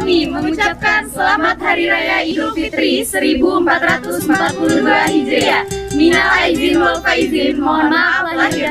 kami mengucapkan selamat Hari Raya Idul Fitri 1442 Hijriah. Minal aizin wal faizin, mohon maaf lahir.